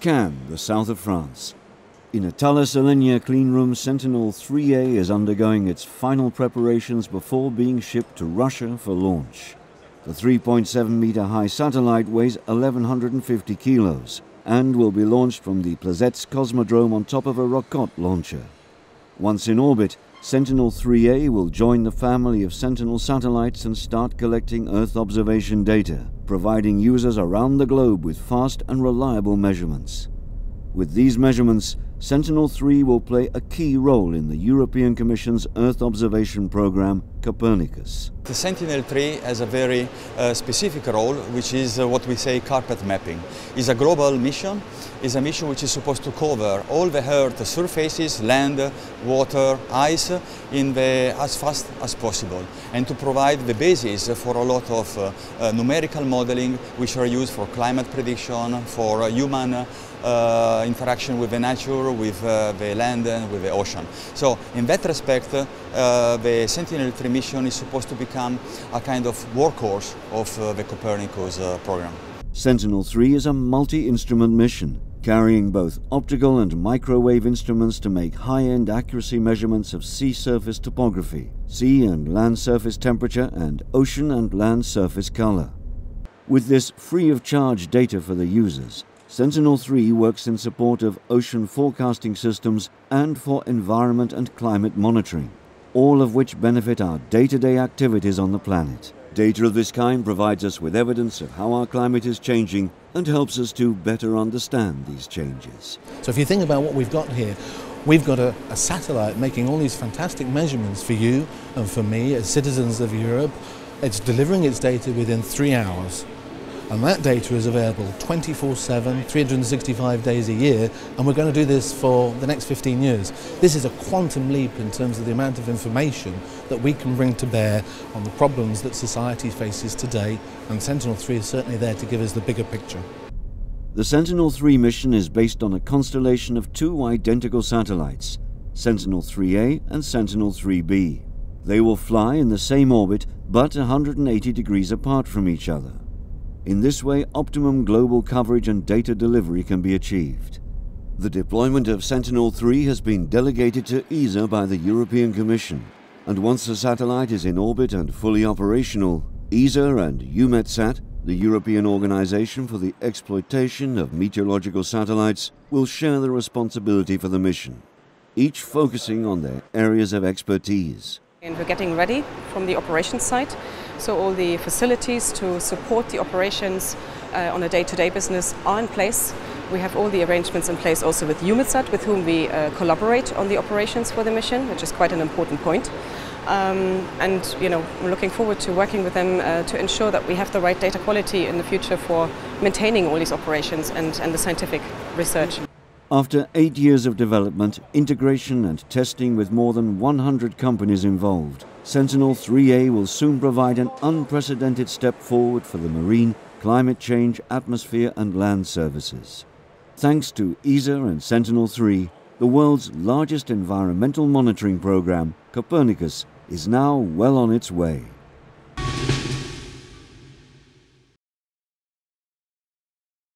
Cannes, the south of France. In a Thales Alenia cleanroom, Sentinel 3A is undergoing its final preparations before being shipped to Russia for launch. The 3.7 meter high satellite weighs 1150 kilos and will be launched from the Plesetsk Cosmodrome on top of a Rockot launcher. Once in orbit, Sentinel 3A will join the family of Sentinel satellites and start collecting Earth observation data, providing users around the globe with fast and reliable measurements. With these measurements, Sentinel-3 will play a key role in the European Commission's Earth observation program, Copernicus. The Sentinel-3 has a very uh, specific role, which is uh, what we say carpet mapping. It's a global mission. It's a mission which is supposed to cover all the Earth surfaces, land, water, ice, in the, as fast as possible, and to provide the basis for a lot of uh, uh numerical modeling, which are used for climate prediction, for uh, human uh, interaction with the nature, with the land and with the ocean. So in that respect, the Sentinel-3 mission is supposed to become a kind of workhorse of uh, the Copernicus uh, program. Sentinel-3 is a multi-instrument mission carrying both optical and microwave instruments to make high-end accuracy measurements of sea surface topography, sea and land surface temperature, and ocean and land surface color. With this free of charge data for the users, Sentinel-3 works in support of ocean forecasting systems and for environment and climate monitoring, all of which benefit our day-to-day -day activities on the planet. Data of this kind provides us with evidence of how our climate is changing and helps us to better understand these changes. So if you think about what we've got here, we've got a, a satellite making all these fantastic measurements for you and for me as citizens of Europe. It's delivering its data within three hours and that data is available 24 7, 365 days a year, and we're going to do this for the next 15 years. This is a quantum leap in terms of the amount of information that we can bring to bear on the problems that society faces today, and Sentinel 3 is certainly there to give us the bigger picture. The Sentinel 3 mission is based on a constellation of two identical satellites, Sentinel 3A and Sentinel 3B. They will fly in the same orbit but 180 degrees apart from each other. In this way, optimum global coverage and data delivery can be achieved. The deployment of Sentinel-3 has been delegated to ESA by the European Commission, and once the satellite is in orbit and fully operational, ESA and EUMETSAT, the European Organization for the Exploitation of Meteorological Satellites, will share the responsibility for the mission, each focusing on their areas of expertise. And we're getting ready from the operations side. So all the facilities to support the operations uh, on a day-to-day -day business are in place. We have all the arrangements in place also with EUMETSAT, with whom we uh, collaborate on the operations for the mission, which is quite an important point. Um, and you know, we're looking forward to working with them uh, to ensure that we have the right data quality in the future for maintaining all these operations and, and the scientific research. After eight years of development, integration and testing with more than 100 companies involved, Sentinel 3A will soon provide an unprecedented step forward for the marine, climate change, atmosphere and land services. Thanks to ESA and Sentinel 3, the world's largest environmental monitoring program, Copernicus, is now well on its way.